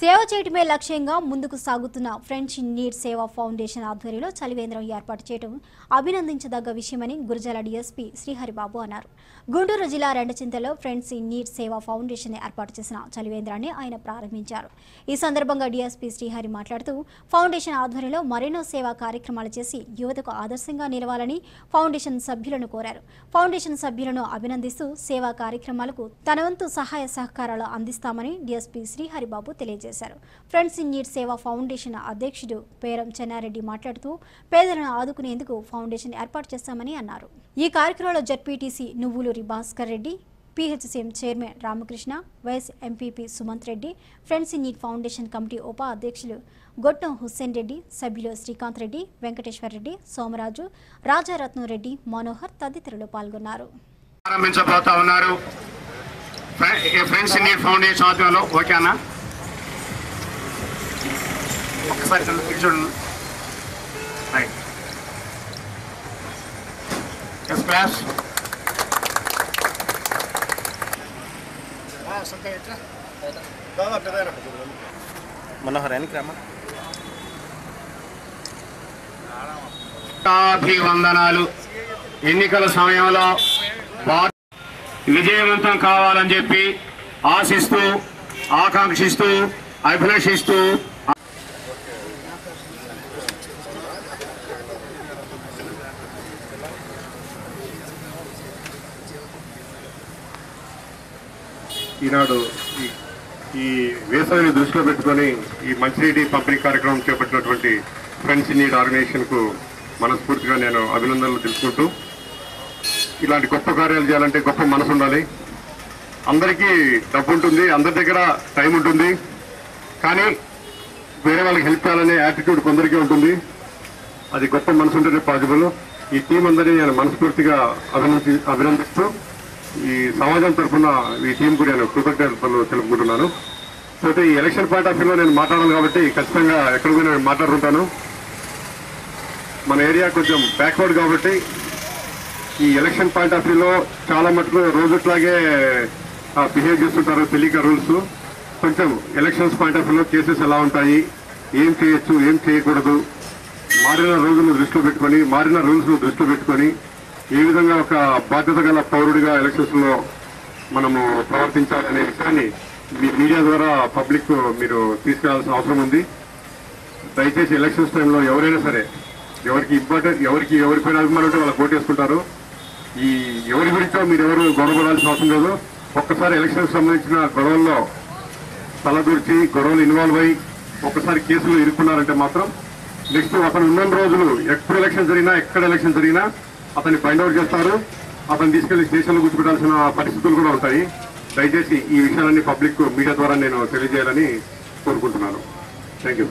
సేవ చేయటమే లక్ష్యంగా ముందుకు సాగుతున్న ఫ్రెంచ్ నీడ్ సేవా ఫౌండేషన్ ఆధ్వర్యంలో చలివేంద్రం ఏర్పాటు చేయడం అభినందించదగ్గ విషయమని గురజాల డీఎస్పీ శ్రీహరిబాబు అన్నారు. గుంటూరు జిల్లా రెండచింతలో friends in need Seva foundation ఏర్పాటు చేసిన చలివేంద్రాన్ని ఆయన ప్రారంభించారు. ఈ సందర్భంగా డీఎస్పీ శ్రీహరి మాట్లాడుతూ ఫౌండేషన్ ఆధ్వర్యంలో మరెన్నో సేవా కార్యక్రమాలు చేసి యువతకు ఆదర్శంగా నిలవాలని ఫౌండేషన్ సభ్యులను కోరారు. ఫౌండేషన్ సభ్యులను అభినందిస్తూ సేవా కార్యక్రమాలకు తన వంతు సహాయ సహకారాలు అందిస్తామని డీఎస్పీ శ్రీహరిబాబు తెలియజేశారు. Friends in need Seva foundation అధ్యక్షుడు పేరం చెన్నారెడ్డి మాట్లాడుతూ పేదలను ఆదుకునేందుకు ఫౌండేషన్ ఏర్పాటు చేస్తామని అన్నారు. ఈ కార్యక్రమంలో ZPTC Nuvvuluri Bhaskar Reddy PHCM chairman Ramakrishna vice MPP Sumanth Reddy friends in need foundation committee ఉపాధ్యక్షులు గొట్టం హుస్సేన్ రెడ్డి సభ్యులు శ్రీకాంత్ రెడ్డి వెంకటేశ్వర రెడ్డి సోమరాజు రాజారత్నం రెడ్డి మనోహర్ తదితరులు పాల్గొన్నారు. ప్రారంభించబోతా ఉన్నారు. ఫ్రె- ఫౌండేషన్ ఆధ్వర్యంలో ఓకేనా? ఇటు చూడండి రైట్ ఎస్ క్లాస్ మనోహర్ వెనక్కి రామా అభివందనాలు ఎన్నికల సమయంలో విజయవంతం కావాలని చెప్పి ఆశిస్తూ ఆకాంక్షిస్తూ అభిలషిస్తూ ఈనాడు ఈ- ఈ వేసవిని దృష్టిలో పెట్టుకొని ఈ మంచినీటి పంపిణీ కార్యక్రమం చేపట్టినటువంటి ఫ్రెండ్స్ నీడ్ ఆర్గనైజేషన్కు మనస్ఫూర్తిగా నేను అభినందనలు తెలుసుకుంటూ ఇలాంటి గొప్ప కార్యాలు చేయాలంటే గొప్ప మనసు ఉండాలి. అందరికీ డబ్బు ఉంటుంది అందరి దగ్గర టైం ఉంటుంది కానీ వేరే వాళ్ళకి హెల్ప్ చేయాలనే యాటిట్యూడ్ కొందరికీ ఉంటుంది. అది గొప్ప మనసు ఉంటేనే పాసిబుల్ ఈ టీం అందరినీ నేను మనస్ఫూర్తిగా అభినంది అభినందిస్తూ ఈ సమాజం తరఫున ఈ టీంకు నేను కృతజ్ఞతలు తెలుపుకుంటున్నాను. అయితే ఈ ఎలక్షన్ పాయింట్ ఆఫ్ నేను మాట్లాడాలి కాబట్టి ఖచ్చితంగా ఎక్కడ కూడా నేను మాట్లాడుతుంటాను మన ఏరియా కొంచెం బ్యాక్వర్డ్ కాబట్టి ఈ ఎలక్షన్ పాయింట్ ఆఫ్ వ్యూలో చాలా మటుకు రోజుట్లాగే బిహేవ్ చేస్తుంటారు తెలియక రూల్స్. కొంచెం ఎలక్షన్స్ పాయింట్ ఆఫ్ వ్యూలో కేసెస్ ఎలా ఉంటాయి ఏం చేయొచ్చు ఏం చేయకూడదు మారిన రోజులు దృష్టిలో పెట్టుకొని మారిన రూల్స్ దృష్టిలో పెట్టుకొని ఏ విధంగా ఒక బాధ్యత గల పౌరుడిగా ఎలక్షన్స్లో మనము ప్రవర్తించాలనే విషయాన్ని మీ మీడియా ద్వారా పబ్లిక్ మీరు తీసుకురావాల్సిన అవసరం ఉంది. దయచేసి ఎలక్షన్స్ టైంలో ఎవరైనా సరే ఎవరికి ఇంపార్టెంట్ ఎవరికి ఎవరిపైన అభిమానం ఉంటే వాళ్ళు కోటేసుకుంటారు ఈ ఎవరి గురించో మీరు ఎవరు గొడవపడాల్సిన అవసరం లేదు. ఒక్కసారి ఎలక్షన్ సంబంధించిన గొడవల్లో తలదూర్చి గొడవలు ఇన్వాల్వ్ అయ్యి ఒక్కసారి కేసులు ఇరుక్కున్నారంటే మాత్రం నెక్స్ట్ అతను ఉన్న రోజులు ఎప్పుడు ఎలక్షన్ జరిగినా ఎక్కడ ఎలక్షన్ జరిగినా అతన్ని ఫైండ్ అవుట్ చేస్తారు. అతను తీసుకెళ్ళి స్టేషన్లో కూర్చోబెట్టాల్సిన పరిస్థితులు కూడా ఉంటాయి. దయచేసి ఈ విషయాలన్నీ పబ్లిక్ మీడియా ద్వారా నేను తెలియజేయాలని కోరుకుంటున్నాను. Thank you